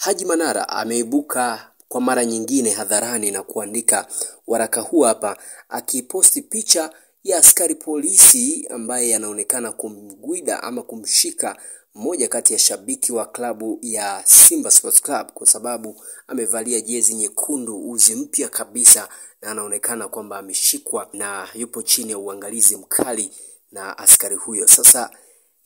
Haji Manara ameibuka kwa mara nyingine hadharani na kuandika waraka huu hapa, akiposti picha ya askari polisi ambaye anaonekana kumgwida ama kumshika mmoja kati ya shabiki wa klabu ya Simba Sports Club kwa sababu amevalia jezi nyekundu, uzi mpya kabisa, na anaonekana kwamba ameshikwa na yupo chini ya uangalizi mkali na askari huyo. Sasa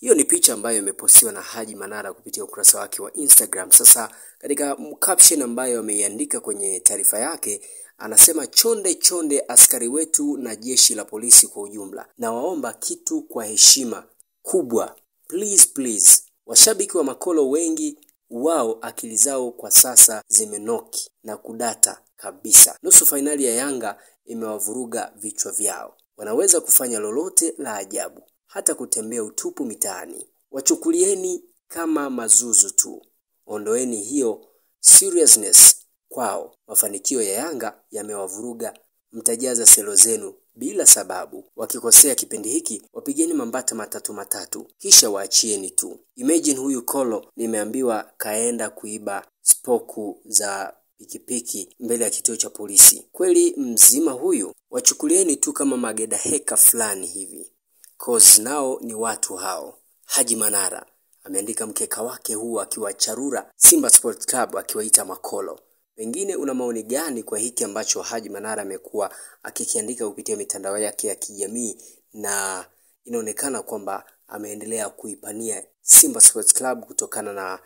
hiyo ni picha ambayo imepostiwa na Haji Manara kupitia ukurasa wake wa Instagram. Sasa katika caption ambayo ameiandika kwenye taarifa yake anasema, chonde chonde askari wetu na jeshi la polisi kwa ujumla, na waomba kitu kwa heshima kubwa, please please. Washabiki wa Makolo wengi wao akili zao kwa sasa zimenoki na kudata kabisa. Nusu fainali ya Yanga imewavuruga vichwa vyao, wanaweza kufanya lolote la ajabu hata kutembea utupu mitaani. Wachukulieni kama mazuzu tu, ondoeni hiyo seriousness kwao. Mafanikio ya Yanga yamewavuruga, mtajaza selo zenu bila sababu. Wakikosea kipindi hiki, wapigeni mambata matatu matatu, kisha waachieni tu. Imagine huyu Kolo nimeambiwa kaenda kuiba spoku za pikipiki mbele ya kituo cha polisi. Kweli mzima huyu? Wachukulieni tu kama magedaheka fulani hivi cause nao ni watu hao. Haji Manara ameandika mkeka wake huu akiwa charura Simba Sports Club akiwaita makolo. Pengine una maoni gani kwa hiki ambacho Haji Manara amekuwa akikiandika kupitia mitandao yake ya kijamii, na inaonekana kwamba ameendelea kuipania Simba Sports Club kutokana na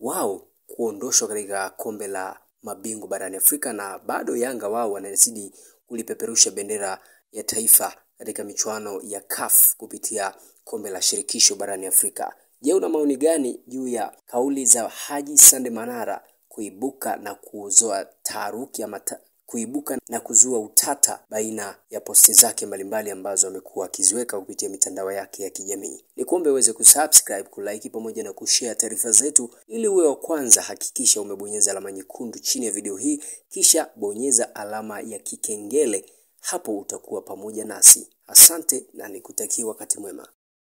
wao kuondoshwa katika kombe la mabingwa barani Afrika, na bado Yanga wao wanazidi kulipeperusha bendera ya taifa katika michuano ya CAF kupitia kombe la shirikisho barani Afrika. Je, una maoni gani juu ya kauli za Haji Sande Manara kuibuka na kuzoa taharuki ama kuibuka na kuzua utata baina ya posti zake mbalimbali ambazo amekuwa akiziweka kupitia mitandao yake ya kijamii. Ni kuombe uweze kusubscribe, kulike pamoja na kushare taarifa zetu ili uwe wa kwanza. Hakikisha umebonyeza alama nyekundu chini ya video hii, kisha bonyeza alama ya kikengele. Hapo utakuwa pamoja nasi. Asante na nikutakia wakati mwema.